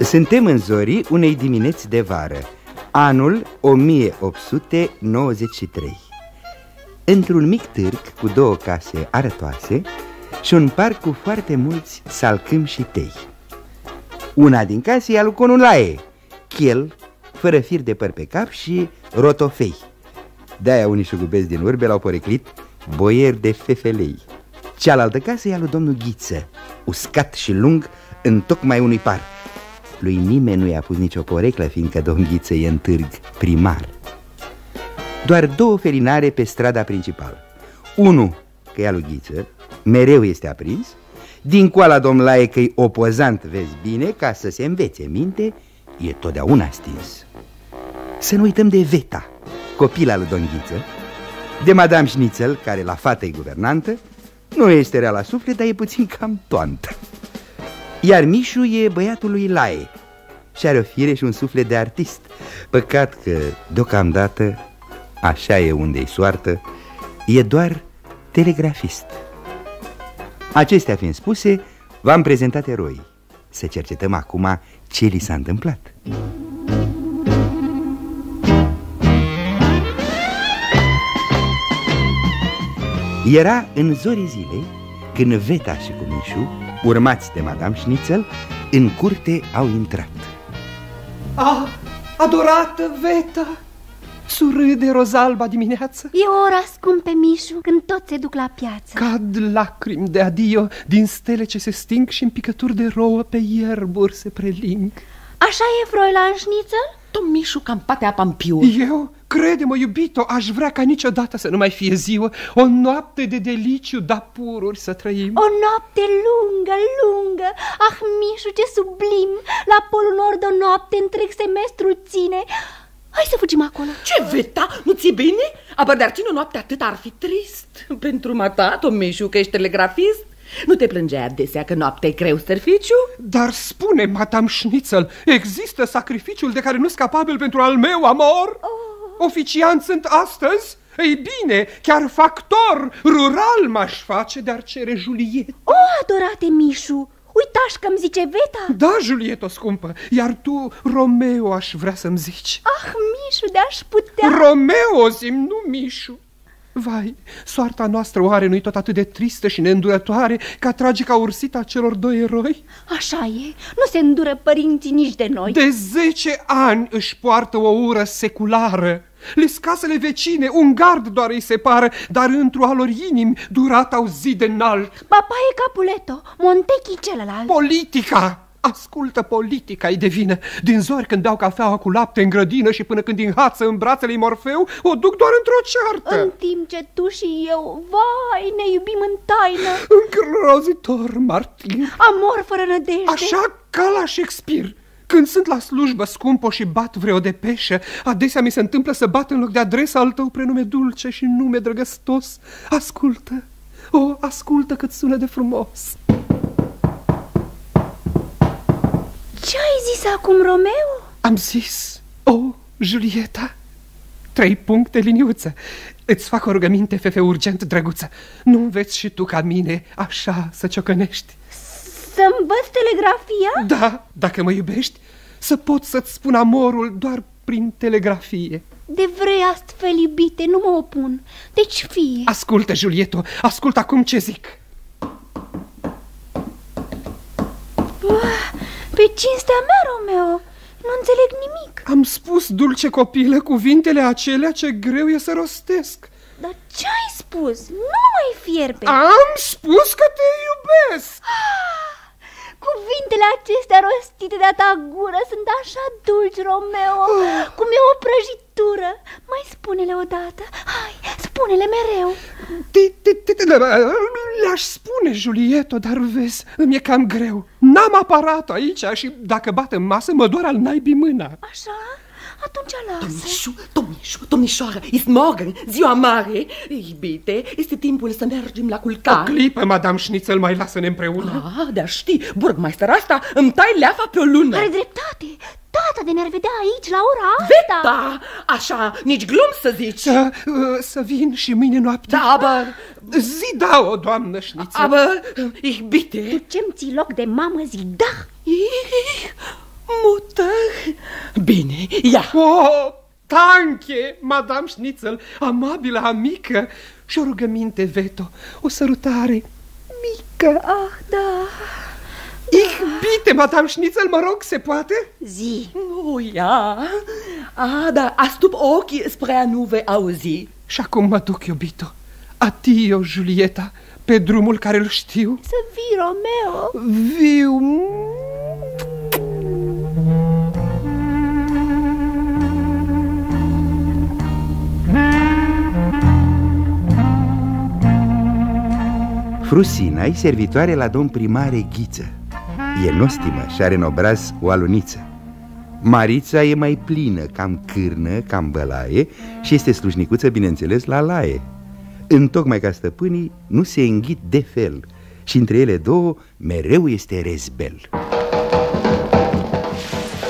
Suntem în zorii unei dimineți de vară, anul 1893. Într-un mic târg cu două case arătoase și un parc cu foarte mulți salcâm și tei. Una din case e al lui Conulae, chel, fără fir de păr pe cap și rotofei. De-aia unii șugubezi din urbe l-au poreclit boier de fefelei. Cealaltă casă e a lui domnul Ghiță, uscat și lung în tocmai unui par. Lui nimeni nu i-a pus nicio poreclă, fiindcă domn Ghiță e în târg primar. Doar două felinare pe strada principală. Unu, că e a lui Ghiță, mereu este aprins, din coala domnlaie că-i opozant, vezi bine, ca să se învețe minte, e totdeauna stins. Să nu uităm de Veta, copila lui Don Ghiță, de Madame Schnitzel, care la fată e guvernantă, nu este rea la suflet, dar e puțin cam toantă. Iar Mișu e băiatul lui Lae și are o fire și un suflet de artist. Păcat că, deocamdată, așa e unde-i soartă, e doar telegrafist. Acestea fiind spuse, v-am prezentat eroi. Să cercetăm acum ce li s-a întâmplat. Era în zorii zilei când Veta și Cumișu, urmați de Madame Schnitzel, în curte au intrat. Ah, adorată Veta! Surâde rozalba dimineață E ora, scumpe Mișu, când toți se duc la piață Cad lacrimi de adio din stele ce se sting și în picături de rouă pe ierburi se preling Așa e, Fräulein Schnitzel? Mișu cam pate apa în piu Eu, crede-mă, iubito, aș vrea ca niciodată să nu mai fie ziua O noapte de deliciu, da pururi să trăim O noapte lungă, lungă Ah, Mișu, ce sublim La polul nord o noapte întreg semestru ține Hai să fugim acolo Ce veta? Nu ți-e bine? Aber dar ține o noapte atât ar fi trist Pentru mata, Mișu, că ești telegrafist nu te plângeai adesea că noaptea e greu serviciu? Dar spune, Madame Schnitzel, există sacrificiul de care nu-s capabil pentru al meu amor? Oh. Oficiant sunt astăzi? Ei bine, chiar factor rural m-aș face, dar cere Juliet. O, oh, adorate Mișu, uitași că-mi zice Veta? Da, Julieto, scumpă, iar tu, Romeo, aș vrea să-mi zici. Ah, Mișu, de-aș putea... Romeo, zim, nu Mișu. Vai, soarta noastră oare nu-i tot atât de tristă și neîndurătoare ca tragica ursita celor doi eroi? Așa e, nu se îndură părinții nici de noi. De zece ani își poartă o ură seculară. Liscasele vecine, un gard doar îi separă, dar într-o alor inimi durat zi de înalt. Papa e Capuleto, Montechi celălalt. Politica! Ascultă politica îi devină. Din zori când beau cafeaua cu lapte în grădină și până când din hață în brațele lui Morfeu, o duc doar într-o ceartă. În timp ce tu și eu, vai, ne iubim în taină. Îngrozitor, martir. Amor fără nădejde. Așa ca la Shakespeare. Când sunt la slujbă scumpă și bat vreo depeșă, adesea mi se întâmplă să bat în loc de adresa al tău prenume dulce și nume drăgăstos. Ascultă, o, ascultă cât sună de frumos. Ce ai zis acum, Romeo? Am zis, o, Julieta, trei puncte liniuță. Îți fac o rugăminte, fefe, urgent, drăguță. Nu înveți și tu ca mine așa să ciocănești? Să învăț telegrafia? Da, dacă mă iubești, să pot să-ți spun amorul doar prin telegrafie. De vrei astfel, iubite, nu mă opun. Deci fie. Ascultă, Julieto, ascultă acum ce zic. Cinstea mea, Romeo, nu înțeleg nimic. Am spus, dulce copilă, cuvintele acelea ce greu e să rostesc. Dar ce ai spus? Nu mai fierbe. Am spus că te iubesc. Ah, cuvintele acestea rostite de-a ta gură sunt așa dulci, Romeo, oh. cum e o prăjitură. Mai spune-le odată. Hai, spune-le mereu. Le-aș spune, Julieto, dar vezi, îmi e cam greu. N-am aparat aici și dacă bat în masă, mă doar al naibii mâna. Așa? Atunci lasă. Domnișu, domnișu, domnișoară, este morgen, ziua mare. Iubite, este timpul să mergem la culcare. O clipă, Madame Schnitzel, mai lasă-ne împreună. Ah, dar știi, burgmeister asta îmi tai leafa pe o lună. Are dreptate. Tata de ne-ar vedea aici la ora asta. Veta, așa, nici glum să zici. Să, uh, să vin și mâine noapte. Da, aber... Zi da, o doamnă Schnitzel. Aber, ich bitte. Tu ce-mi ții loc de mamă, zi da. Mută? Bine, ia. Oh, tanche, Madame Schnitzel, amabilă amică și o rugăminte, Veto, o sărutare mică. Ah, da. Ich bitte, Madame Schnitzel, mă rog, se poate? Zi. Oh, ia. Ah, da, astup ochii spre a nu vei auzi. Și acum mă duc, iubito. Adio, Julieta, pe drumul care îl știu. Să vii, Romeo. Viu. Frusina e servitoare la domn primare Ghiță E nostimă și are în obraz o aluniță Marița e mai plină, cam cârnă, cam bălaie Și este slujnicuță, bineînțeles, la laie Întocmai ca stăpânii nu se înghit de fel Și între ele două mereu este rezbel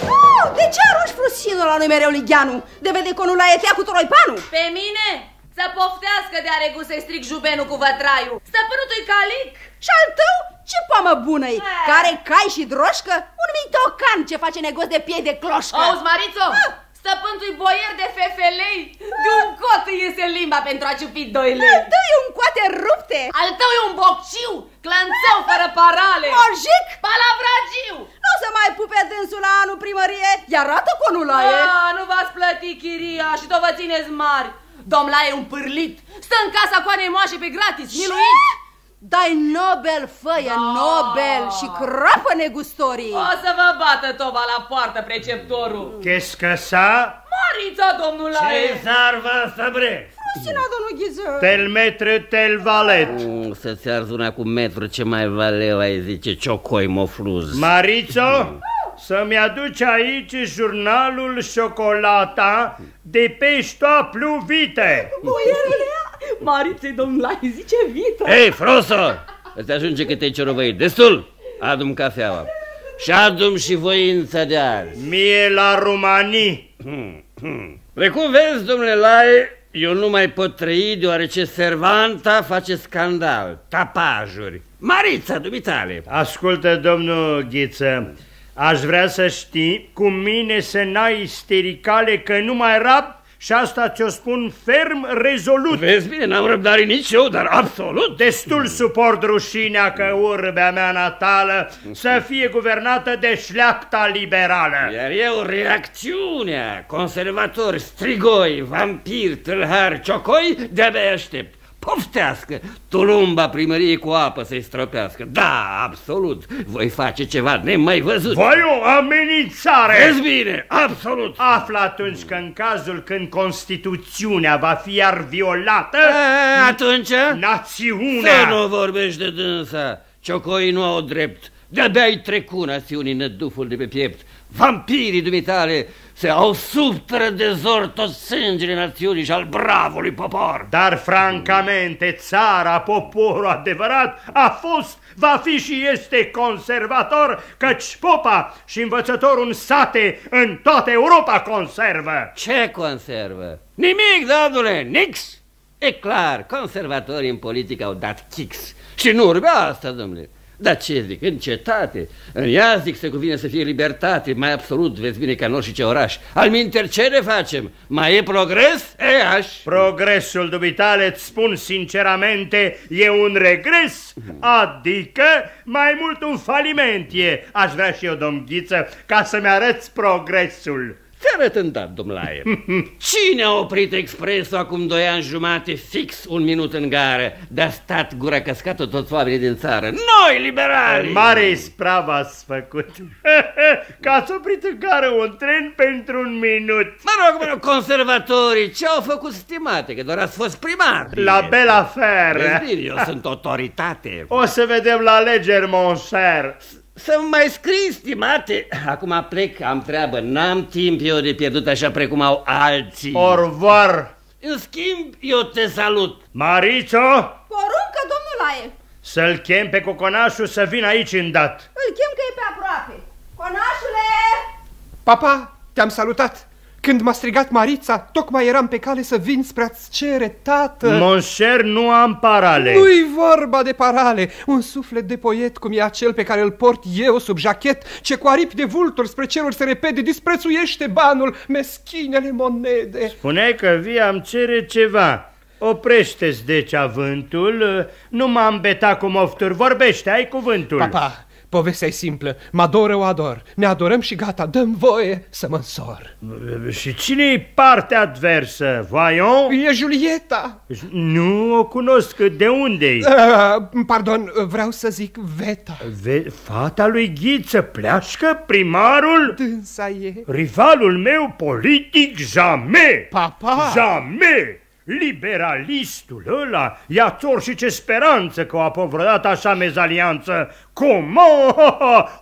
Oh, de ce arunci frusinul la noi mereu Ligheanu? De vede că nu l-a etea cu troipanu? Pe mine? Să poftească de are gust să-i stric jubenul cu vătraiul. Stăpânul tu calic? Și al tău? Ce poamă bună -i? Care cai și droșcă? Un mic tocan ce face negoț de piei de cloșcă Auzi, Marițo? Stăpânul tu boier de fefelei? De un cot îi iese limba pentru a ciupi doi lei. Al tău e un coate rupte Al tău e un bocciu, clanțeu fără parale. Mojic Palavragiu! Nu o să mai pupe dânsul la anul primărie Iar arată conul la e Ah, nu v-ați plătit chiria și tot vă țineți mari. Domnul e un pârlit, stă în casa coanei moașe pe gratis, miluit. Dai Nobel, făie, Da. Nobel și crapă negustorii O să vă bată toba la poartă, preceptorul. Qu'est-ce que ça Marița, domnul Ce Lae! zarva sabre Sina, domnul Ghiză Tel metre, tel valet Mm, Să-ți arzi una cu metru, ce mai valeu ai zice, ciocoi mofluz. Marițo, să-mi aduci aici jurnalul Șocolata de peștoa pluvite Boierule, Mariței domnului zice vită. Hei, Froso! Îți ajunge că te-ai ceruvăit. Destul! Adu-mi cafeaua. Și adu și voința de azi. Mie la Romanii Hmm, hmm. Precum vezi, domnule Lai, eu nu mai pot trăi deoarece servanta face scandal, tapajuri. Marița, dumitale! Ascultă, domnul Ghiță Aș vrea să știi cu mine să n-ai istericale că nu mai rap și asta ți-o spun ferm rezolut Vezi bine, n-am răbdare nici eu, dar absolut. Destul suport rușinea că urbea mea natală să fie guvernată de șleapta liberală. Iar eu reacțiunea, conservatori, strigoi, vampiri, tâlhari, ciocoi, de-abia aștept. Poftească, tulumba primăriei cu apă să-i stropească. Da, absolut, voi face ceva nemai văzut. Voi o amenințare! Vezi bine, absolut. Află atunci că în cazul când Constituțiunea va fi iar violată, A, atunci, să națiunea... nu vorbești de dânsa. Ciocoi nu au drept. De-abia ai trecut națiunii năduful de pe piept. Vampirii dumitale se au subteră de zor tot sângele națiunii și al bravului popor. Dar francamente, țara, poporul adevărat a fost, va fi și este conservator, căci popa și învățătorul în sate în toată Europa conservă. Ce conservă? Nimic, domnule, nix! E clar, conservatorii în politică au dat chix. Și nu urmea asta, domnule. Dar ce zic, în cetate, în ea zic se cuvine să fie libertate, mai absolut, vezi bine ca în orice oraș. Al minter, ce ne facem? Mai e progres? E aș. Progresul dubitale, îți spun sinceramente, e un regres, adică mai mult un faliment e. Aș vrea și eu, domn Ghiță, ca să-mi arăți progresul. Te arăt îndată, domnule. Cine a oprit expresul acum doi ani jumate fix un minut în gară? De-a stat gura căscată toți oamenii din țară. Noi, liberali! Mare ispravă ați făcut. Că ați oprit în gară un tren pentru un minut. Mă rog, mă rog, conservatorii, ce au făcut stimate? Că doar ați fost primar. La bel aferă. Vezi bine, eu sunt autoritate. O să vedem la alegeri, mon cher. Să mai scrii, stimate. Acum plec, am treabă, n-am timp eu de pierdut așa precum au alții. Au revoir. În schimb, eu te salut. Marițo, Poruncă, domnul Laie să-l chem pe coconașul să vină aici îndat. Îl chem că e pe aproape Conașule Papa, te-am salutat. Când m-a strigat Marița, tocmai eram pe cale să vin spre a-ți cere, tată. Monșer, nu am parale. Nu-i vorba de parale. Un suflet de poet, cum e acel pe care îl port eu sub jachet, ce cu aripi de vulturi spre ceruri se repede, disprețuiește banul, meschinele monede. Spuneai că vii am cere ceva. Oprește-ți deci avântul, nu m-am beta cu mofturi, vorbește, ai cuvântul. Papa, povestea e simplă, mă adoră, o ador, ne adorăm și gata, dăm voie să mă însor. Și cine-i partea adversă, voion? E Julieta. Nu o cunosc, de unde-i? Uh, pardon, vreau să zic Veta. Ve fata lui Ghiță, pleașcă primarul? Dânsa e. Rivalul meu politic, jamais! Papa! Jamais! Liberalistul ăla ia și ce speranță că o apă vreodată așa mezalianță. Cum?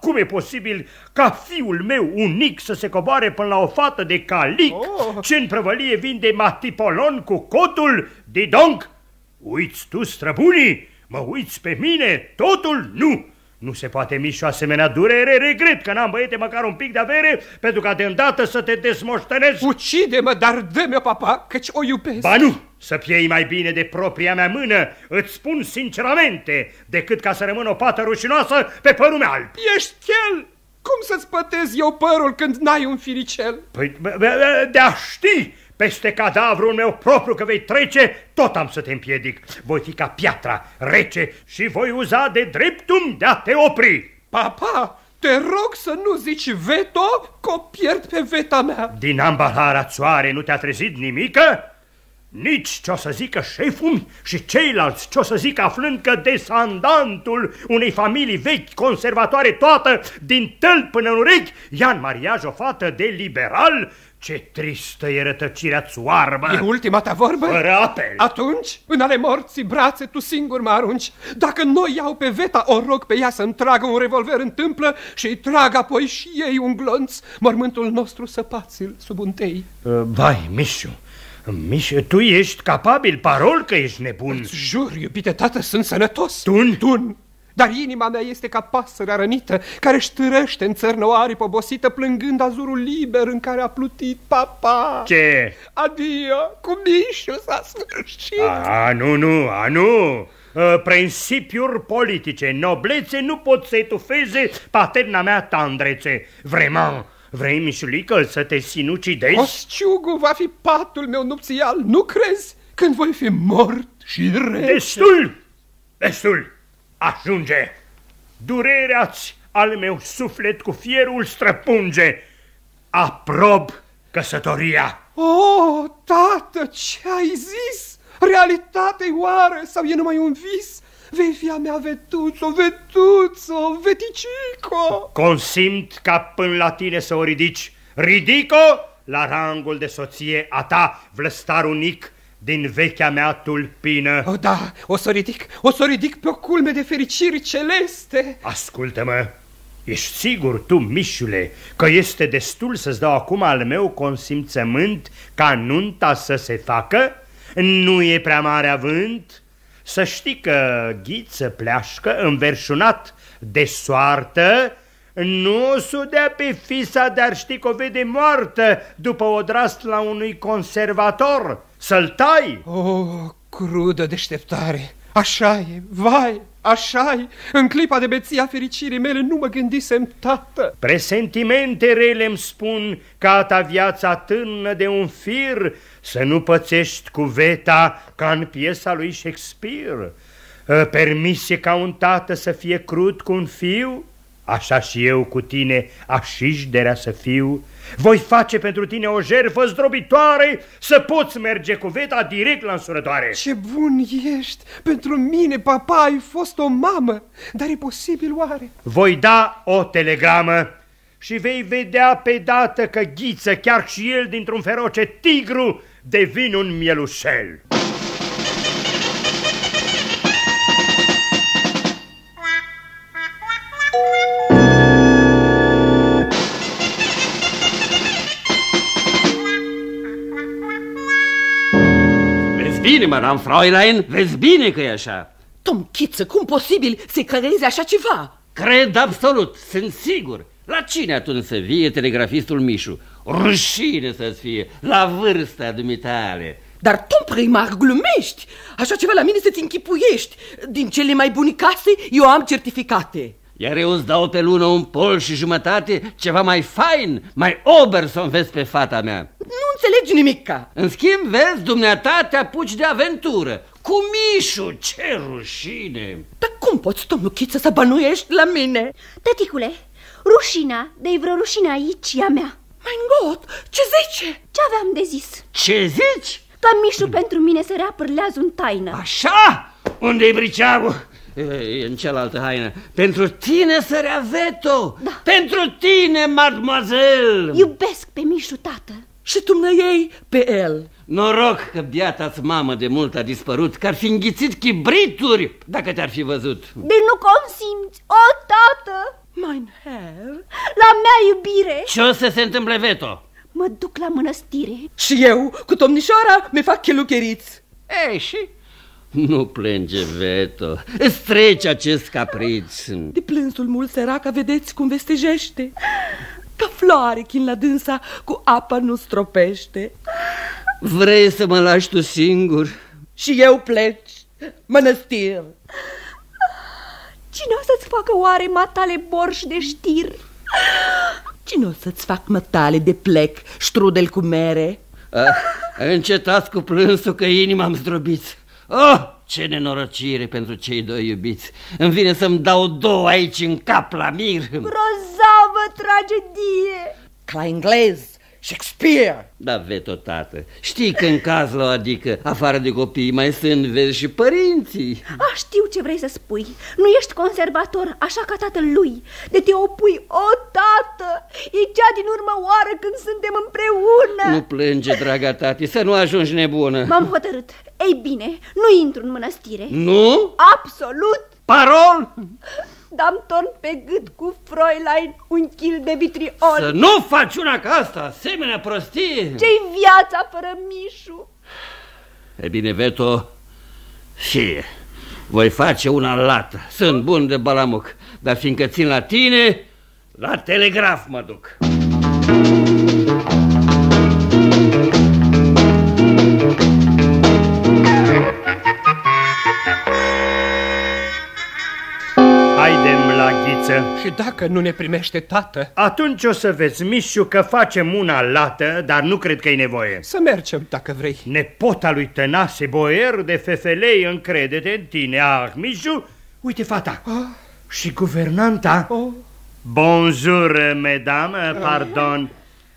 Cum e posibil ca fiul meu unic să se coboare până la o fată de calic oh. ce în prăvălie vinde matipolon cu cotul? Didonc, uiți tu străbunii, mă uiți pe mine, totul nu. Nu se poate miși o asemenea durere, regret că n-am băiete măcar un pic de avere pentru ca de îndată să te desmoștenezi. Ucide-mă, dar dă-mi-o, papa, căci o iubesc. Ba nu, să piei mai bine de propria mea mână, îți spun sinceramente, decât ca să rămân o pată rușinoasă pe părul meu alb. Ești chel! Cum să-ți pătezi eu părul când n-ai un firicel? Păi, de-a ști peste cadavrul meu propriu că vei trece, tot am să te împiedic. Voi fi ca piatra, rece și voi uza de dreptum de a te opri. Papa, te rog să nu zici veto, că o pierd pe veta mea. Din ambalarea țoare nu te-a trezit nimică? Nici ce-o să zică șeful și ceilalți ce-o să zică aflând că desandantul unei familii vechi, conservatoare toată, din tăl până în urechi, ia în mariaj o fată de liberal, ce tristă e rătăcirea țoarbă! E ultima ta vorbă? Fără apel! Atunci, în ale morții brațe, tu singur mă arunci. Dacă noi iau pe Veta, o rog pe ea să-mi tragă un revolver în tâmplă și îi trag apoi și ei un glonț, mormântul nostru săpați-l sub un tei. Uh, vai, Mișu, Mișu, tu ești capabil, parol că ești nebun. Îți jur, iubite tată, sunt sănătos. Tun? Tun. Dar inima mea este ca pasărea rănită, care ștârăște în țărnă o aripă obosită, plângând azurul liber în care a plutit papa. Ce? Adio, cu Mișu s-a sfârșit. A, nu, nu, a, nu. Principiuri politice, noblețe nu pot să etufeze paterna mea tandrețe. Vraiment, vrei, Mișulică, să te sinucidezi? Osciugul va fi patul meu nupțial, nu crezi? Când voi fi mort și rece. Destul! Destul! Ajunge! Durerea-ți al meu suflet cu fierul străpunge. Aprob căsătoria. O, oh, tată, ce ai zis? realitate oare sau e numai un vis? Vei fi a mea vetuțo, vetuțo, veticico. Consimt ca până la tine să o ridici. Ridico la rangul de soție a ta, vlăstar unic, din vechea mea tulpină. Oh, da, o să ridic, o să ridic pe o culme de fericiri celeste. Ascultă-mă, ești sigur tu, Mișule, că este destul să-ți dau acum al meu consimțământ ca nunta să se facă? Nu e prea mare avânt? Să știi că ghiță pleașcă înverșunat de soartă nu o sudea pe fisa, dar știi că o vede moartă după o la unui conservator. Să-l tai! O, oh, crudă deșteptare! Așa e, vai, așa e, în clipa de beția fericirii mele nu mă gândisem, tată. Presentimente rele îmi spun ca ta viața tână de un fir, să nu pățești cu veta ca în piesa lui Shakespeare. Ă, permise ca un tată să fie crud cu un fiu? Așa și eu cu tine așișderea să fiu, voi face pentru tine o jertfă zdrobitoare să poți merge cu veta direct la însurătoare. Ce bun ești! Pentru mine, papa, ai fost o mamă, dar e posibil oare? Voi da o telegramă și vei vedea pe dată că ghiță chiar și el dintr-un feroce tigru devin un mielușel. Bine, madame Fräulein, vezi bine că e așa. Tom Chiță, cum posibil să creezi așa ceva? Cred absolut, sunt sigur. La cine atunci să vie telegrafistul Mișu? Rușine să-ți fie, la vârsta dumitale. Dar tu, primar, glumești. Așa ceva la mine să-ți închipuiești. Din cele mai bune case, eu am certificate. Iar eu îți dau pe lună un pol și jumătate ceva mai fain, mai ober să vezi pe fata mea. Nu înțelegi nimica. În schimb, vezi, dumneata te apuci de aventură. Cu Mișu, ce rușine! Dar cum poți, domnul Chiță, să bănuiești la mine? Tăticule, rușina, de vreo rușine aici, e a mea. Mai God, ce zice? Ce aveam de zis? Ce zici? Ca Mișu pentru mine să reapârlează un taină. Așa? Unde-i briceagul? E, în cealaltă haină. Pentru tine, sărea Veto! Da. Pentru tine, mademoiselle! Iubesc pe Mișu, tată. Și tu ei pe el. Noroc că biata mamă de mult a dispărut, că ar fi înghițit chibrituri dacă te-ar fi văzut. De nu consimți, o, tată! Mein Herr? La mea iubire! Ce o să se întâmple, Veto? Mă duc la mănăstire. Și eu, cu domnișoara, mi fac chelucheriți. Ei, și? Nu plânge, Veto. Îți trece acest capriț. De plânsul mult săraca, vedeți cum vestejește. Ca floare chin la dânsa, cu apă nu stropește. Vrei să mă lași tu singur? Și eu pleci, mănăstir. Cine o să-ți facă oare matale borș de știr? Cine o să-ți fac mătale de plec, strudel cu mere? Ah, încetați cu plânsul că inima am zdrobit. Oh, ce nenorocire pentru cei doi iubiți. Îmi vine să-mi dau două aici în cap la mir. Grozavă tragedie! Ca englez, Shakespeare! Da, veto, tată, știi că în cazul adică, afară de copii, mai sunt, vezi, și părinții. Ah, știu ce vrei să spui. Nu ești conservator, așa ca tatăl lui. De te opui, o, tată, e cea din urmă oară când suntem împreună. Nu plânge, draga tati, să nu ajungi nebună. M-am hotărât. Ei bine, nu intru în mănăstire. Nu? Absolut. Parol? Dam torn pe gât cu Fräulein un kil de vitriol. Să nu faci una ca asta, asemenea prostie. Ce-i viața fără Mișu? E bine, Veto, fie. Voi face una lată. Sunt bun de balamuc, dar fiindcă țin la tine, la telegraf mă duc. Ghiță. Și dacă nu ne primește tată? Atunci o să vezi, Mișu, că facem una lată, dar nu cred că e nevoie. Să mergem, dacă vrei. Nepota lui Tănase, boier de fefelei, încrede-te în tine. Ah, Mișu, uite fata. Ah. Și guvernanta. Oh. Bonjour, mesdames, pardon.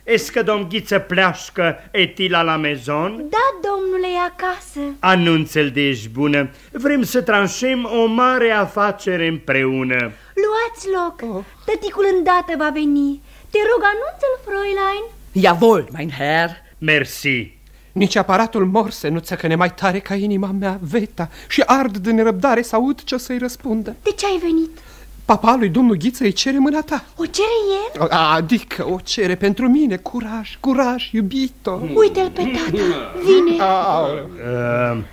Est-ce que domn Ghiță Pleașcă est-il la la maison? Da, domnule, e acasă. Anunță-l de ești bună. Vrem să tranșem o mare afacere împreună. Luați loc. Oh. Tăticul îndată va veni. Te rog, anunță-l, Fräulein. Jawohl, mein Herr. Merci. Nici aparatul Morse nu țăcăne mai tare ca inima mea, Veta, și ard de nerăbdare să aud ce o să-i răspundă. De ce ai venit? Papa lui domnul Ghiță îi cere mâna ta. O cere el? Adică o cere pentru mine, curaj, curaj, iubito. Uite-l pe tata, vine. Uh,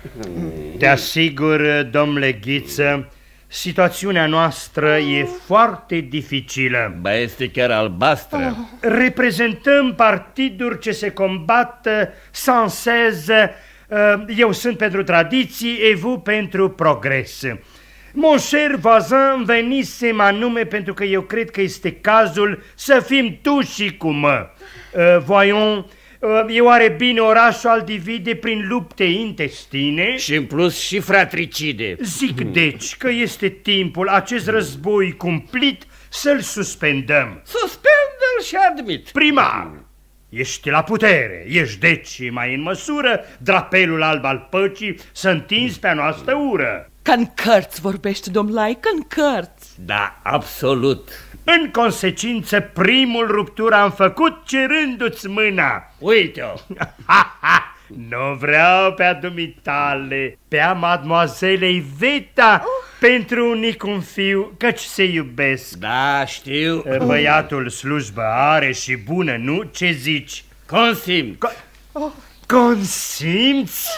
te asigur, domnule Ghiță, situațiunea noastră e foarte dificilă. Ba, este chiar albastră. Reprezentăm partiduri ce se combat sans cesse. Uh, eu sunt pentru tradiții, e vous pentru progres. Mon cher voisin, venisem anume pentru că eu cred că este cazul să fim tu și cu mă. Uh, voyons, uh, e oare bine orașul al divide prin lupte intestine? Și în plus și fratricide. Zic deci că este timpul acest război cumplit să-l suspendăm. Suspendă-l și admit. Primar, Ești la putere, ești deci mai în măsură drapelul alb al păcii să întinzi pe a noastră ură. Ca în cărți vorbește, domnule, ca în cărți. Da, absolut. În consecință, primul ruptură am făcut cerându-ți mâna. Uite-o! nu vreau pe a dumitale, pe a mademoazelei Veta, uh. pentru unic un fiu, căci se iubesc. Da, știu. Băiatul slujbă are și bună, nu? Ce zici? Consimt. Co oh. Consimți?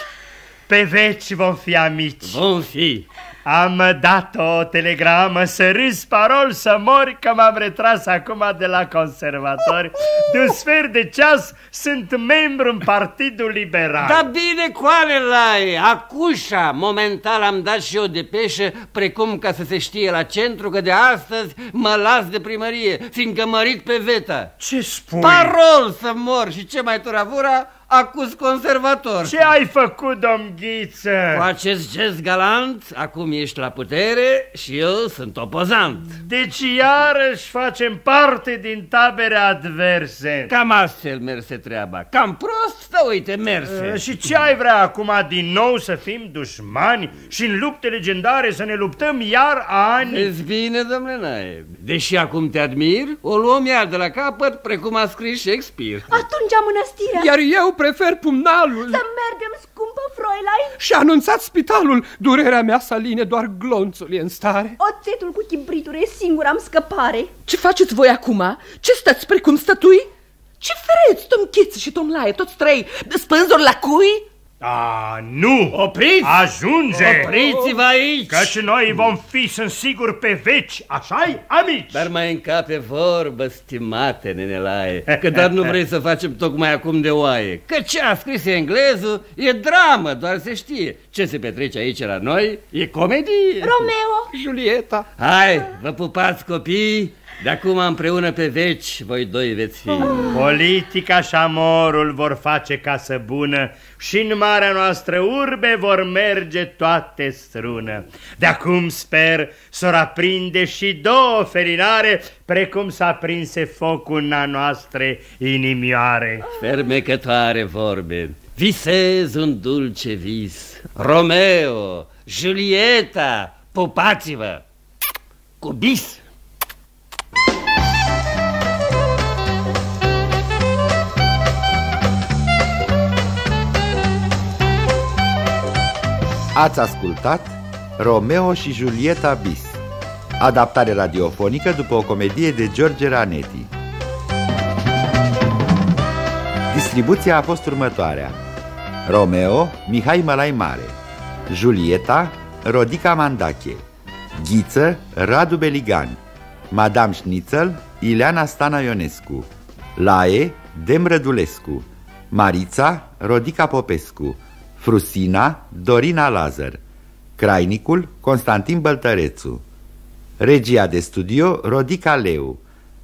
Pe veci vom fi amici. Vom fi. Am dat o telegramă să râs parol să mori că m-am retras acum de la conservatori. De un sfert de ceas sunt membru în Partidul Liberal. Da bine, coale lai, acușa, momentan am dat și eu de peșă, precum ca să se știe la centru că de astăzi mă las de primărie, fiindcă mărit pe veta. Ce spui? Parol să mor și ce mai turavura, acuz conservator. Ce ai făcut, domn Ghiță? Cu acest gest galant, acum ești la putere și eu sunt opozant. Deci iarăși facem parte din tabere adverse. Cam astfel merse treaba. Cam prost, dar uite, merse. Uh, Și ce ai vrea acum din nou să fim dușmani și în lupte legendare să ne luptăm iar ani? Vezi bine, domnule Nae, deși acum te admir, o luăm iar de la capăt, precum a scris Shakespeare. Atunci mănăstirea. Iar eu prefer pumnalul. Să mergem, scumpă Fräulein. Și a anunțat spitalul. Durerea mea, Saline, doar glonțul e în stare. Oțetul cu chibrituri e singura am scăpare. Ce faceți voi acum? Ce stați precum stătui? Ce freți, Tom Chiț și Tom Laie, toți trei, spânzori la cui? A, nu! Opriți! Ajunge! Opriți-vă aici! Căci noi vom fi, sunt sigur, pe veci, așa-i, amici? Dar mai încape vorbă, stimate nenelaie, că doar nu vrei să facem tocmai acum de oaie. Că ce a scris englezul e dramă, doar se știe. Ce se petrece aici la noi e comedie. Romeo. Julieta. Hai, vă pupați copii, de acum împreună pe veci voi doi veți fi. Politica și amorul vor face casă bună și în marea noastră urbe vor merge toate strună. De acum sper să aprinde și două felinare, precum s-a prinse focul în a noastre inimioare. Fermecătoare vorbe, visez un dulce vis. Romeo, Julieta, pupați-vă! Cu bis! Ați ascultat Romeo și Julieta Bis. Adaptare radiofonică după o comedie de George Ranetti. Distribuția a fost următoarea. Romeo, Mihai Mălai Mare Julieta, Rodica Mandache. Ghiță, Radu Beligan. Madame Schnitzel, Ileana Stana Ionescu. Lae, Dem Rădulescu Marița, Rodica Popescu Frusina, Dorina Lazar. Crainicul, Constantin Băltărețu. Regia de studio, Rodica Leu.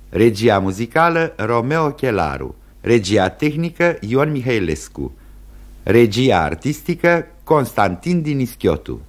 Regia muzicală, Romeo Chelaru. Regia tehnică, Ion Mihailescu. Regia artistică, Constantin Dinischiotu